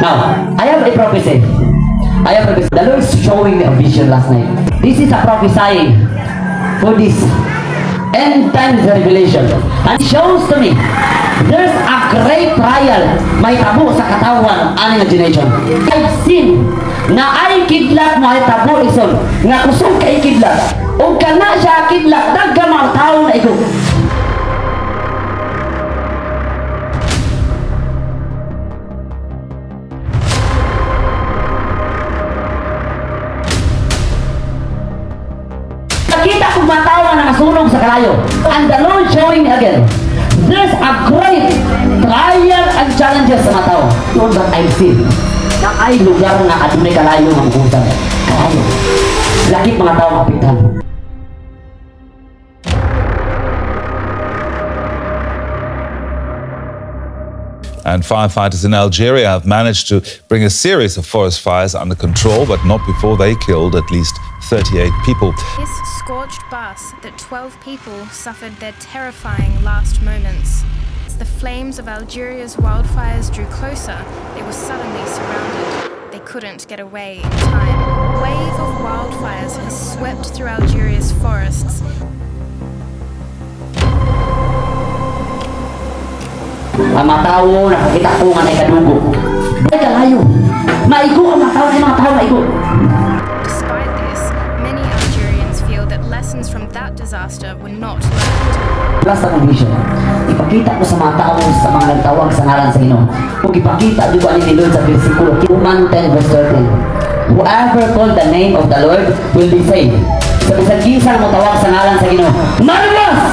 Now, I have a prophecy. I have a prophecy. The Lord is showing me a vision last night. This is a prophesying for this end times revelation. And it shows to me there's a great trial may tabo sa katawan aning generation. I've seen na ay kidlat mo ay tabo ison nga kusog kay kidlat o kana siya kidlat dagga mga tao na ikaw kalayo. And the Lord showing again. There's a great trial and challenges sa mga tao. Yun that I've seen. Na ay lugar na adunay kalayo ng kusang. Kalayo. Lakit mga tao kapitan. And firefighters in Algeria have managed to bring a series of forest fires under control, but not before they killed at least 38 people. This scorched bus that 12 people suffered their terrifying last moments. As the flames of Algeria's wildfires drew closer, they were suddenly surrounded. They couldn't get away in time. A Ang mga tao nakakita ko nga na ikadugo. Ay kalayo. Maigo ang mga tao na mga tao maigo. Despite this, many Algerians feel that lessons from that disaster were not learned. Last akong vision. Ipakita ko sa mga tao sa mga nagtawag sa ngalan sa Ginoo. Kung ipakita di ba ni Lord sa versikulo Human 10 verse 13. Whoever call the name of the Lord will be saved. Sa bisag kinsa mo tawag sa ngalan sa Ginoo. Marlo!